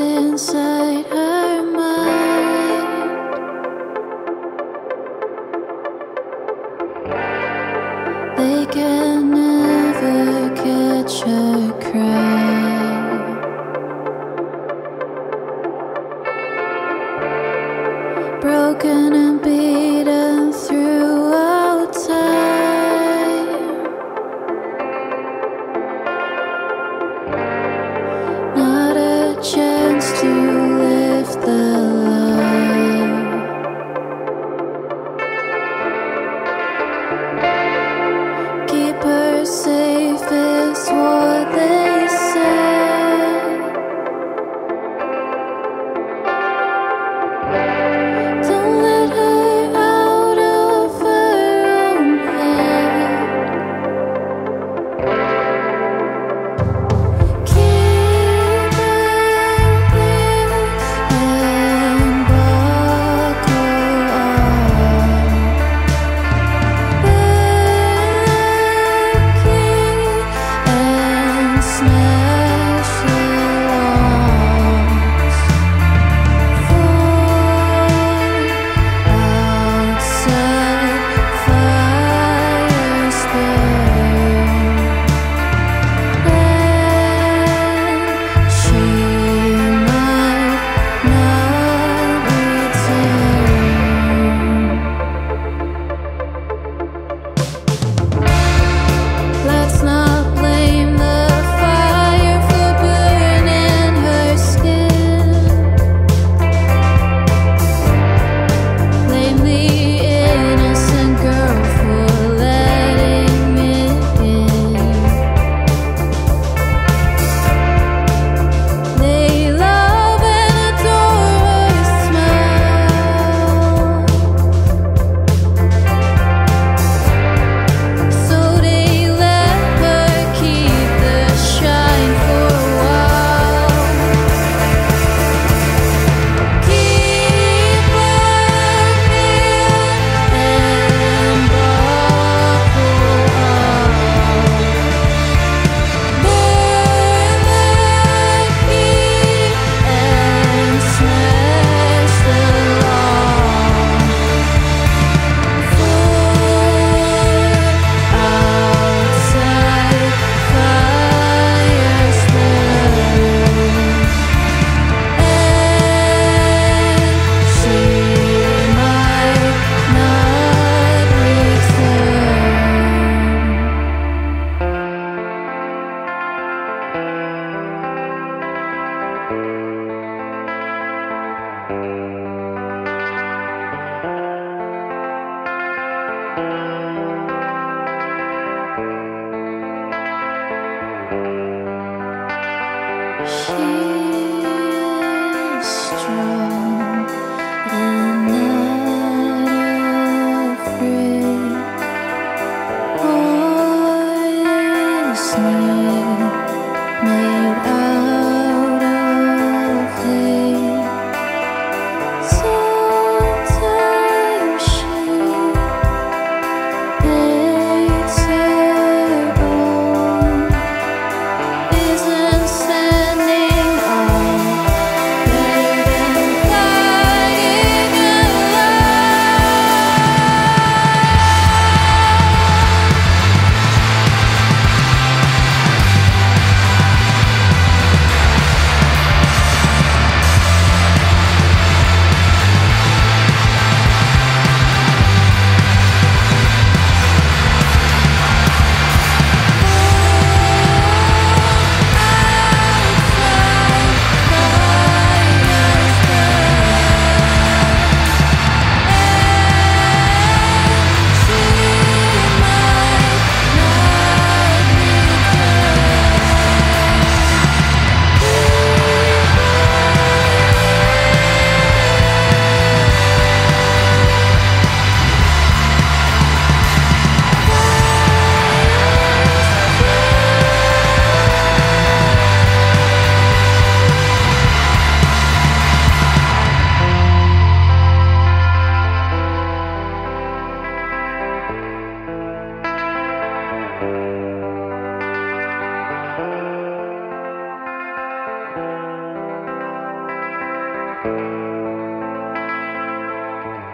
inside her mind. They can never catch her cry. Broken and beaten.